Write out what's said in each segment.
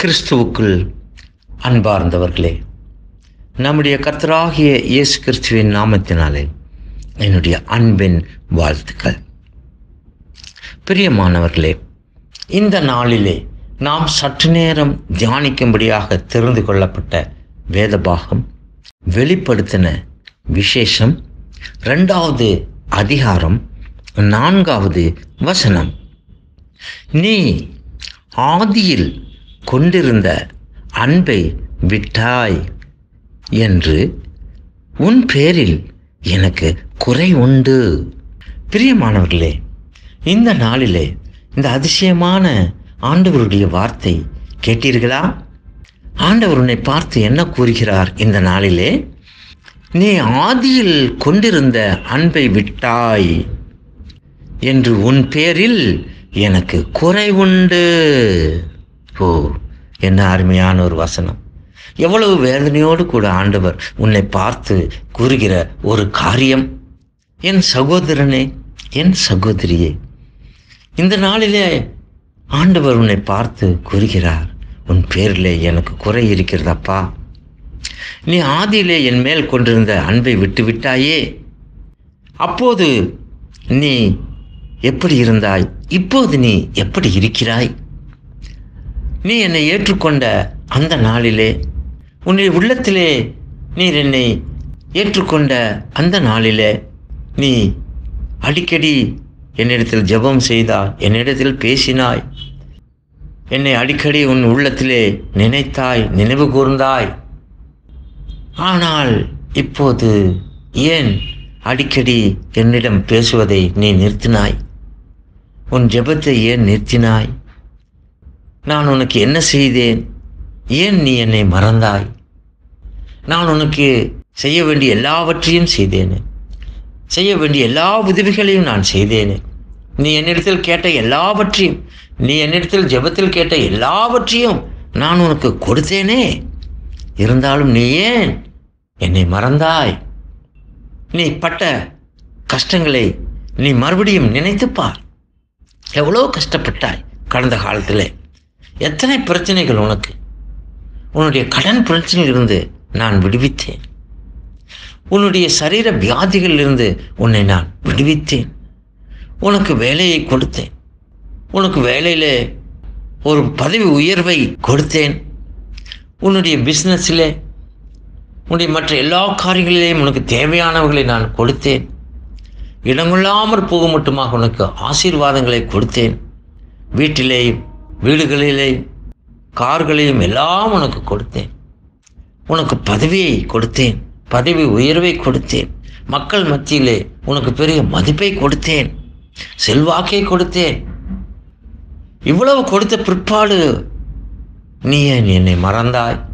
கிறிஸ்துவுக்குள் அன்பார்ந்தவர்களே நம்முடைய கர்த்தராகிய இயேசு கிறிஸ்துவின் நாமத்தினாலே என்னுடைய அன்பின் வாழ்த்துக்கள். பிரியமானவர்களே இந்த நாளிலே நாம் சற்று நேரம் தியானிக்கும்படியாக தெரிந்து கொள்ளப்பட்ட வேதபாகம் வெளிப்படுத்தின விசேஷம் ரெண்டாவது அதிகாரம் நான்காவது வசனம். நீ ஆதியில் கொண்டிருந்த அன்பை விட்டாய் என்று உன் பேரில் எனக்கு குறை உண்டு. பிரியமானவர்களே இந்த நாளிலே இந்த அதிசயமான ஆண்டவருடைய வார்த்தை கேட்டீர்களா? ஆண்டவர் உன்னை பார்த்து என்ன கூறுகிறார் இந்த நாளிலே? நீ ஆதியில் கொண்டிருந்த அன்பை விட்டாய் என்று உன் பேரில் எனக்கு குறை உண்டு. ஓ என்ன அருமையான ஒரு வசனம். எவ்வளவு வேதனையோடு கூட ஆண்டவர் உன்னை பார்த்து கூறுகிற ஒரு காரியம். என் சகோதரனே என் சகோதரியே இந்த நாளிலே ஆண்டவர் உன்னை பார்த்து கூறுகிறார். உன் பேரிலே எனக்கு குறை இருக்கிறதப்பா நீ ஆதியிலே என் மேல் கொண்டிருந்த அன்பை விட்டு விட்டாயே. அப்போது நீ எப்படி இருந்தாய்? இப்போது நீ எப்படி இருக்கிறாய்? நீ என்னை ஏற்றுக்கொண்ட அந்த நாளிலே உன்னுடைய உள்ளத்திலே நீர் என்னை ஏற்றுக்கொண்ட அந்த நாளிலே நீ அடிக்கடி என்னிடத்தில் ஜெபம் செய்தாய் என்னிடத்தில் பேசினாய். என்னை அடிக்கடி உன் உள்ளத்திலே நினைத்தாய் நினைவு கூர்ந்தாய். ஆனால் இப்போது ஏன் அடிக்கடி என்னிடம் பேசுவதை நீ நிறுத்தினாய்? உன் ஜெபத்தை ஏன் நிறுத்தினாய்? நான் உனக்கு என்ன செய்தேன்? ஏன் நீ என்னை மறந்தாய்? நான் உனக்கு செய்ய வேண்டிய எல்லாவற்றையும் செய்தேனே. செய்ய வேண்டிய எல்லா உதவிகளையும் நான் செய்தேனே. நீ என்னிடத்தில் கேட்ட எல்லாவற்றையும் நீ என்னிடத்தில் ஜெபத்தில் கேட்ட எல்லாவற்றையும் நான் உனக்கு கொடுத்தேனே? இருந்தாலும் நீ ஏன் என்னை மறந்தாய்? நீ பட்ட கஷ்டங்களை நீ மறுபடியும் நினைத்துப்பார் எவ்வளோ கஷ்டப்பட்டாய் கடந்த காலத்தில். எத்தனை பிரச்சனைகள் உனக்கு? உன்னுடைய கடன் பிரச்சனையிலிருந்து நான் விடுவித்தேன். உன்னுடைய சரீர வியாதிகளிலிருந்து உன்னை நான் விடுவித்தேன். உனக்கு வேலையை கொடுத்தேன். உனக்கு வேலையில் ஒரு பதவி உயர்வை கொடுத்தேன். உன்னுடைய பிஸ்னஸில் உன்னுடைய மற்ற எல்லா காரியங்களிலேயும் உனக்கு தேவையானவர்களை நான் கொடுத்தேன். இடங்கொள்ளாமற் போக மட்டுமாக உனக்கு ஆசீர்வாதங்களை கொடுத்தேன். வீட்டிலேயும் வீடுகளிலேயும் கார்களையும் எல்லாம் உனக்கு கொடுத்தேன். உனக்கு பதவியை கொடுத்தேன். பதவி உயர்வை கொடுத்தேன். மக்கள் மத்தியிலே உனக்கு பெரிய மதிப்பை கொடுத்தேன். செல்வாக்கை கொடுத்தேன். இவ்வளவு கொடுத்த பிற்பாடு நீ ஏன் என்னை மறந்தாய்?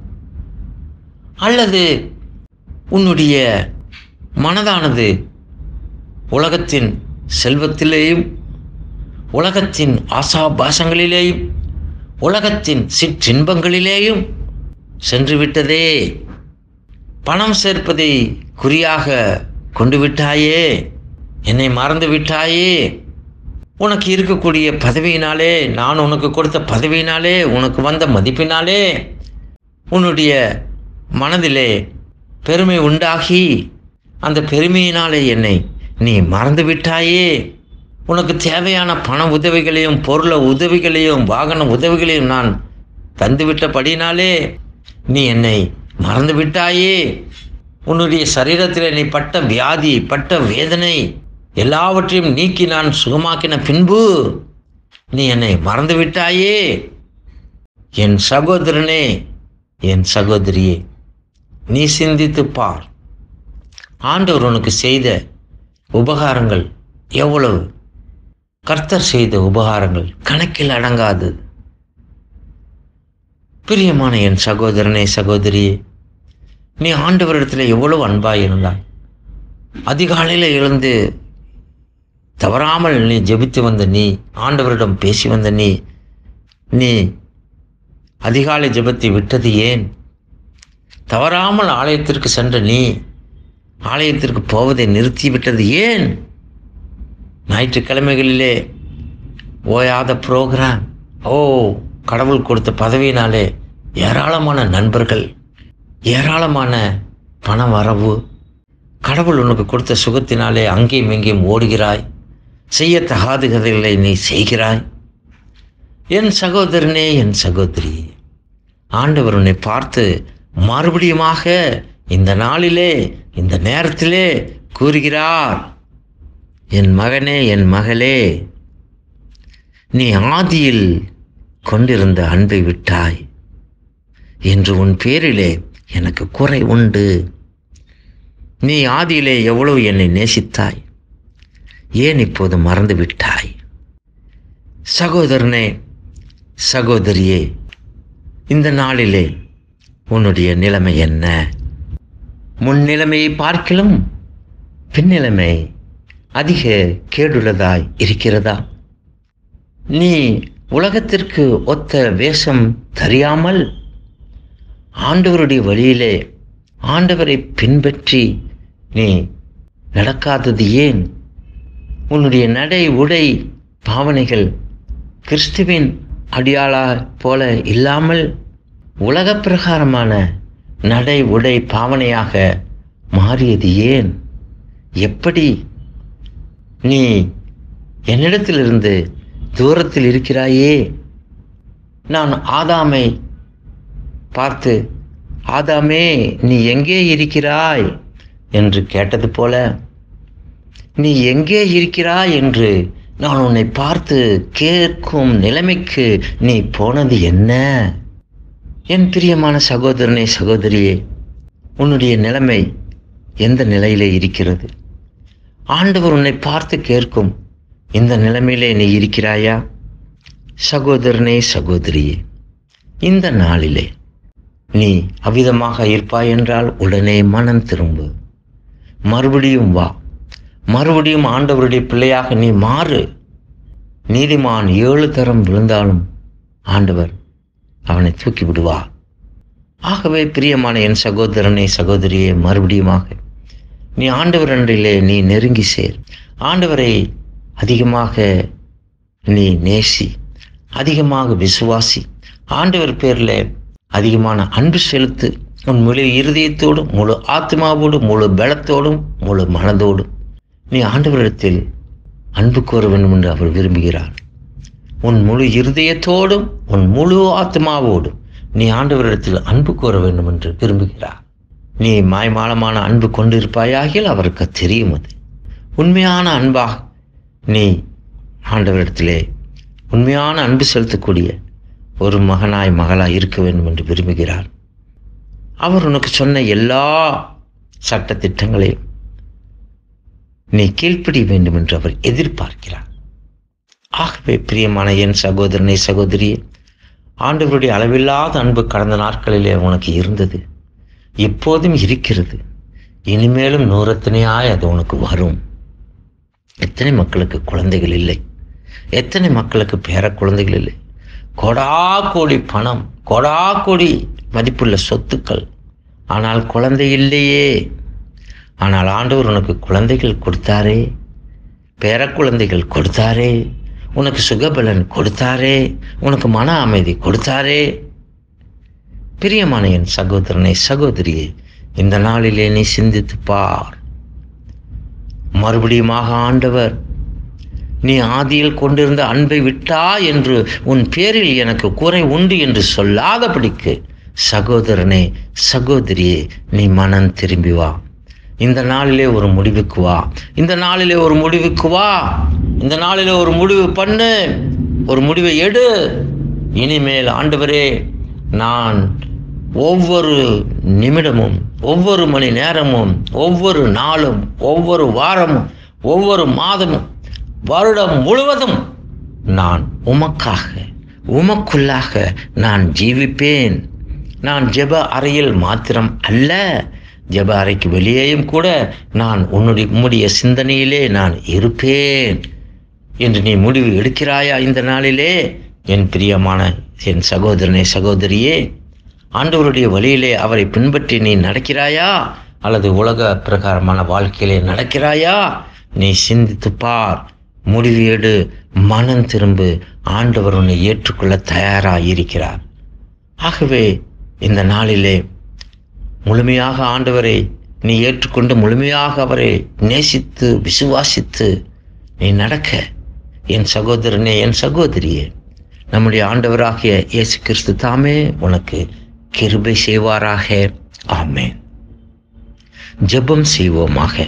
அல்லது உன்னுடைய மனதானது உலகத்தின் செல்வத்திலேயும் உலகத்தின் ஆசாபாசங்களிலேயும் உலகத்தின் சிற்றின்பங்களிலேயும் சென்றுவிட்டதே. பணம் சேர்ப்பதை குறியாக கொண்டு விட்டாயே என்னை மறந்து விட்டாயே உனக்கு இருக்கக்கூடிய பதவியினாலே நான் உனக்கு கொடுத்த பதவியினாலே உனக்கு வந்த மதிப்பினாலே உன்னுடைய மனதிலே பெருமை உண்டாகி அந்த பெருமையினாலே என்னை நீ மறந்து விட்டாயே உனக்கு தேவையான பண உதவிகளையும் பொருள உதவிகளையும் வாகன உதவிகளையும் நான் தந்துவிட்டபடினாலே நீ என்னை மறந்து விட்டாயே உன்னுடைய சரீரத்தில் நீ பட்ட வியாதி பட்ட வேதனை எல்லாவற்றையும் நீக்கி நான் சுகமாக்கின பின்பு நீ என்னை மறந்து விட்டாயே என் சகோதரனே என் சகோதரியே நீ சிந்தித்து பார். ஆண்டவர் உனக்கு செய்த உபகாரங்கள் எவ்வளவு? கர்த்தர் செய்த உபகாரங்கள் கணக்கில் அடங்காது. பிரியமான என் சகோதரனே சகோதரியே நீ ஆண்டவரிடத்தில் எவ்வளவு அன்பாக இருந்தாய். அதிகாலையில் எழுந்து தவறாமல் நீ ஜெபித்து வந்த நீ ஆண்டவரிடம் பேசி வந்த நீ நீ அதிகாலை ஜெபத்தை விட்டது ஏன்? தவறாமல் ஆலயத்திற்கு சென்ற நீ ஆலயத்திற்கு போவதை நிறுத்திவிட்டது ஏன்? ஞாயிற்றுக்கிழமைகளிலே ஓயாத ப்ரோக்ராம் ஓ கடவுள் கொடுத்த பதவியினாலே ஏராளமான நண்பர்கள் ஏராளமான பண வரவு கடவுள் உனக்கு கொடுத்த சுகத்தினாலே அங்கேயும் இங்கேயும் ஓடுகிறாய். செய்யத்தகாத கதைகளை நீ செய்கிறாய். என் சகோதரனே என் சகோதரி. ஆண்டவர் உன்னை பார்த்து மறுபடியுமாக இந்த நாளிலே இந்த நேரத்திலே கூறுகிறார். என் மகனே என் மகளே நீ ஆதியில் கொண்டிருந்த அன்பை விட்டாய் என்று உன் பேரிலே எனக்கு குறை உண்டு. நீ ஆதியிலே எவ்வளவு என்னை நேசித்தாய்? ஏன் இப்போது மறந்து விட்டாய்? சகோதரனே சகோதரியே இந்த நாளிலே உன்னுடைய நிலைமை என்ன? முன் நிலைமையை பார்க்கிலும் பின்னிலைமை அதிக கேடுள்ளதாய் இருக்கிறதா? நீ உலகத்திற்கு ஒத்த வேஷம் தெரியாமல் ஆண்டவருடைய வழியிலே ஆண்டவரை பின்பற்றி நீ நடக்காதது ஏன்? உன்னுடைய நடை உடை பாவனைகள் கிறிஸ்துவின் அடியாளா போல இல்லாமல் உலக பிரகாரமான நடை உடை பாவனையாக மாறியது ஏன்? எப்படி நீ என்னிடத்திலிருந்து தூரத்தில் இருக்கிறாயே? நான் ஆதாமை பார்த்து ஆதாமே நீ எங்கே இருக்கிறாய்? என்று கேட்டது போல நீ எங்கே இருக்கிறாய் என்று நான் உன்னை பார்த்து கேட்கும் நிலைமைக்கு நீ போனது என்ன? என் பிரியமான சகோதரனே சகோதரியே உன்னுடைய நிலைமை எந்த நிலையிலே இருக்கிறது? ஆண்டவர் உன்னை பார்த்து கேட்கும். இந்த நிலைமையிலே நீ இருக்கிறாயா? சகோதரனே சகோதரியே இந்த நாளிலே நீ அவ்விதமாக இருப்பாய் என்றால் உடனே மனம் திரும்பு. மறுபடியும் வா. மறுபடியும் ஆண்டவருடைய பிள்ளையாக நீ மாறு. நீதிமான் ஏழு தரம் விழுந்தாலும் ஆண்டவர் அவனை தூக்கி விடுவா ஆகவே பிரியமான என் சகோதரனை சகோதரியே மறுபடியுமாக நீ ஆண்டவர் அன்றிலே நீ நெருங்கி சேர். ஆண்டவரை அதிகமாக நீ நேசி அதிகமாக விசுவாசி. ஆண்டவர் பேரில் அதிகமான அன்பு செலுத்து உன் முழு இருதயத்தோடும் முழு ஆத்மாவோடும் முழு பலத்தோடும் முழு மனதோடும் நீ ஆண்டவரிடத்தில் அன்பு கோர வேண்டும் என்று அவர் விரும்புகிறார். உன் முழு இருதயத்தோடும் உன் முழு ஆத்மாவோடும் நீ ஆண்டவரிடத்தில் அன்பு கோர வேண்டும் என்று விரும்புகிறார். நீ மாய்மாலமான அன்பு கொண்டிருப்பாயாகில் அவருக்கு தெரியும் அது. உண்மையான அன்பாக நீ ஆண்டவரிடத்திலே உண்மையான அன்பு செலுத்தக்கூடிய ஒரு மகனாய் மகளாய் இருக்க வேண்டும் என்று விரும்புகிறார். அவர் உனக்கு சொன்ன எல்லா சட்ட திட்டங்களையும் நீ கீழ்ப்படிய வேண்டும் என்று அவர் எதிர்பார்க்கிறார். ஆகவே பிரியமான என் சகோதரனை சகோதரியே ஆண்டவருடைய அளவில்லாத அன்பு கடந்த நாட்களிலே உனக்கு இருந்தது. எப்போதும் இருக்கிறது. இனிமேலும் நூறத்தனையாய் அது உனக்கு வரும். எத்தனை மக்களுக்கு குழந்தைகள் இல்லை? எத்தனை மக்களுக்கு பேர குழந்தைகள் இல்லை? கொடா கோடி பணம் கொடா கோடி மதிப்புள்ள சொத்துக்கள். ஆனால் குழந்தை இல்லையே. ஆனால் ஆண்டவர் உனக்கு குழந்தைகள் கொடுத்தாரே. பேர குழந்தைகள் கொடுத்தாரே. உனக்கு சுகபலன் கொடுத்தாரே. உனக்கு மன அமைதி கொடுத்தாரே. பிரியமான என் சகோதரனை சகோதரியே இந்த நாளிலே நீ சிந்தித்து பார். மறுபடியுமாக ஆண்டவர் நீ ஆதியில் கொண்டிருந்த அன்பை விட்டா என்று உன் பேரில் எனக்கு குறை உண்டு என்று சொல்லாதபடிக்கு சகோதரனே சகோதரியே நீ மனம் திரும்பி வா. இந்த நாளிலே ஒரு முடிவுக்கு வா. இந்த நாளிலே ஒரு முடிவுக்கு வா. இந்த நாளிலே ஒரு முடிவு பண்ணு. ஒரு முடிவை எடு. இனிமேல் ஆண்டவரே நான் ஒவ்வொரு நிமிடமும் ஒவ்வொரு மணி நேரமும் ஒவ்வொரு நாளும் ஒவ்வொரு வாரமும் ஒவ்வொரு மாதமும் வருடம் முழுவதும் நான் உமக்காக உமக்குள்ளாக நான் ஜீவிப்பேன். நான் ஜெப அறையில் மாத்திரம் அல்ல ஜெப அறைக்கு வெளியேயும் கூட நான் உன்னுடைய உம்முடைய சிந்தனையிலே நான் இருப்பேன். என்று நீ முடிவு எடுக்கிறாயா இந்த நாளிலே? என் பிரியமான என் சகோதரனே சகோதரியே ஆண்டவருடைய வழியிலே அவரை பின்பற்றி நீ நடக்கிறாயா? அல்லது உலக பிரகாரமான வாழ்க்கையிலே நடக்கிறாயா? நீ சிந்தித்து பார். முடிவு எடு. மனம் திரும்பு. ஆண்டவர் உன்னை ஏற்றுக்கொள்ள தயாராக இருக்கிறார் ஆகவே இந்த நாளிலே முழுமையாக ஆண்டவரை நீ ஏற்றுக்கொண்டு முழுமையாக அவரை நேசித்து விசுவாசித்து நீ நடக்க. என் சகோதரனே என் சகோதரியே நம்முடைய ஆண்டவராகிய இயேசு கிறிஸ்து தாமே உனக்கு கிருபை செய்வாராக. ஆமேன். ஜெபம் செய்வோமாக.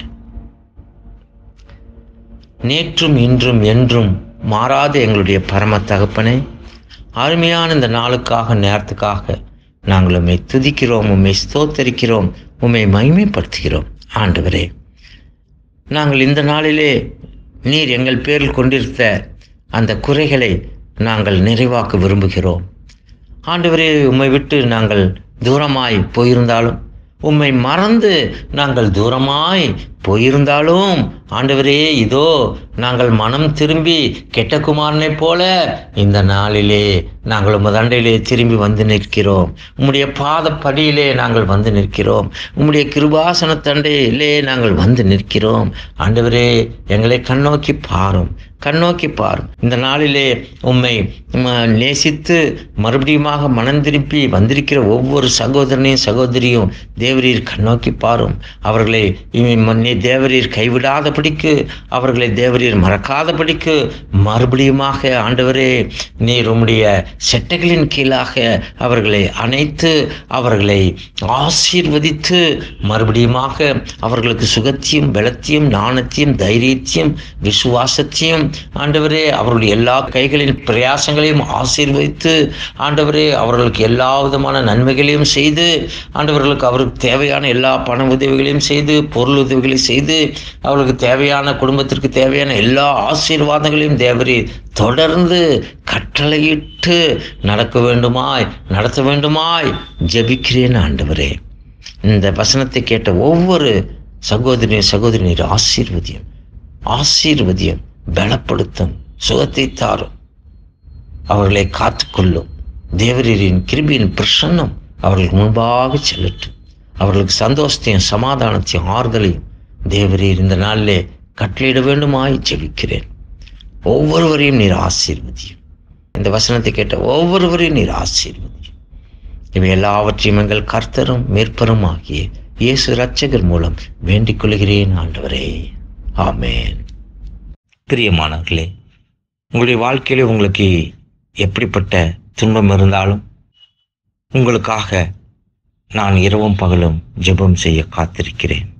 நேற்றும் இன்றும் என்றும் மாறாத எங்களுடைய பரம தகப்பனே அருமையான இந்த நாளுக்காக நேரத்துக்காக நாங்கள் உம்மை துதிக்கிறோம் உம்மை ஸ்தோத்தரிக்கிறோம் உண்மை மகிமைப்படுத்துகிறோம். ஆண்டவரே நாங்கள் இந்த நாளிலே நீர் எங்கள் பேரில் கொண்டிருந்த அந்த குறைகளை நாங்கள் நிறைவாக்க விரும்புகிறோம். ஆண்டவரே உம்மை விட்டு நாங்கள் தூரமாய் போயிருந்தாலும் உம்மை மறந்து நாங்கள் தூரமாய் போயிருந்தாலும் ஆண்டவரே இதோ நாங்கள் மனம் திரும்பி கெட்ட குமாரனைப் போல இந்த நாளிலே நாங்கள் உமது அண்டையிலே திரும்பி வந்து நிற்கிறோம். உம்முடைய பாத படியிலே நாங்கள் வந்து நிற்கிறோம். உம்முடைய கிருபாசன தண்டையிலே நாங்கள் வந்து நிற்கிறோம். ஆண்டவரே எங்களை கண்ணோக்கி பாரும் கண்ணோக்கி பாரும். இந்த நாளிலே உம்மை ம, நேசித்து மறுபடியுமாக மனம் திருப்பி வந்திருக்கிற ஒவ்வொரு சகோதரனையும் சகோதரியும் தேவரீர் கண்ணோக்கி பாரும். அவர்களை மன்னி தேவரீர் கைவிடாதபடிக்கு அவர்களை தேவரீர் மறக்காதபடிக்கு மறுபடியுமாக ஆண்டவரே நீர் உம்முடைய செட்டைகளின் கீழாக அவர்களை அணைத்து அவர்களை ஆசீர்வதித்து மறுபடியுமாக அவர்களுக்கு சுகத்தையும் பலத்தையும் நாணத்தையும் தைரியத்தையும் விசுவாசத்தையும் ஆண்டவரே அவருடைய எல்லா கைகளின் பிரயாசங்களையும் ஆசீர்வதித்து ஆண்டவரே அவர்களுக்கு எல்லா விதமான நன்மைகளையும் செய்து ஆண்டவர்களுக்கு அவருக்கு தேவையான எல்லா பண உதவிகளையும் செய்து பொருள் உதவிகளை செய்து அவளுக்கு தேவையான குடும்பத்திற்கு தேவையான எல்லா ஆசீர்வாதங்களையும் தேவரே தொடர்ந்து கட்டளையிட்டு நடக்க வேண்டுமாய் நடத்த வேண்டுமாய் ஜபிக்கிறேன் ஆண்டவரே. இந்த வசனத்தை கேட்ட ஒவ்வொரு சகோதரியும் சகோதரியின் ஆசீர்வதியம் ஆசீர்வதியம் பலப்படுத்தும் சுகத்தை தாரும். அவர்களை காத்துக்கொள்ளும். தேவரீரின் கிருபியின் பிரசன்னம் அவர்களுக்கு முன்பாக செல்லட்டும். அவர்களுக்கு சந்தோஷத்தையும் சமாதானத்தையும் ஆறுதலையும் தேவரீர் இந்த நாளிலே கட்டளையிட வேண்டுமாய் ஜெபிக்கிறேன். ஒவ்வொருவரையும் நீர் ஆசீர்வதியும். இந்த வசனத்தை கேட்ட ஒவ்வொருவரையும் நீர் ஆசீர்வதியும். இவை எல்லாவற்றையும் எங்கள் கர்த்தரும் மேற்பரும் ஆகிய இயேசு ரட்சகர் மூலம் வேண்டிக் கொள்கிறேன் ஆண்டவரே. ஆமேன். பிரியமானவர்களே உங்களுடைய வாழ்க்கையில் உங்களுக்கு எப்படிப்பட்ட துன்பம் இருந்தாலும் உங்களுக்காக நான் இரவும் பகலும் ஜெபம் செய்ய காத்திருக்கிறேன்.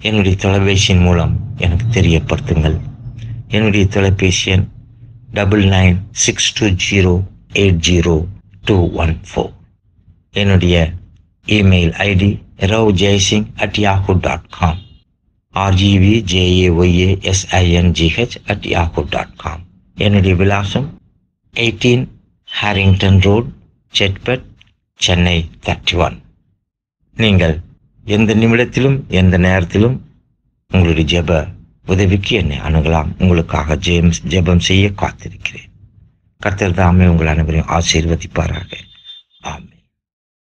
என்னுடைய தொலைபேசியின் மூலம் எனக்கு தெரியப்படுத்துங்கள். என்னுடைய தொலைபேசி எண் double nine six two zero eight zero two one four என்னுடைய email ID Rav Jaisingh at Yahoo dot com R G V J A Y A S I N G H at Yahoo dot com என்னுடைய விலாசம் eighteen Harrington road Chetpet Chennai thirty one நீங்கள் எந்த நிமிடத்திலும் எந்த நேரத்திலும் உங்களுடைய ஜெப உதவிக்கு என்னை அணுகலாம். உங்களுக்காக ஜேம்ஸ் ஜெபம் செய்ய காத்திருக்கிறேன். கர்த்தர் தாமே உங்கள் அனைவரையும் ஆசீர்வதிப்பாராக. ஆமே